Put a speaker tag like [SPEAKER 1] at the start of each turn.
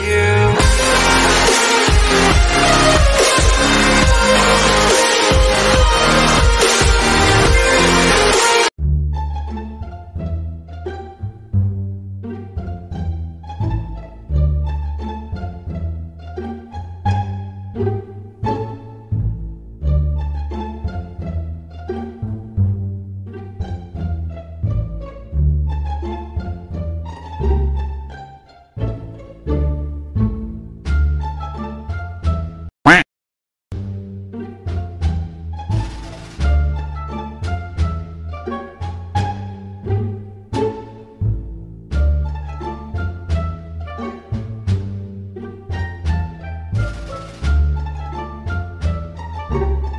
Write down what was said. [SPEAKER 1] you. thank you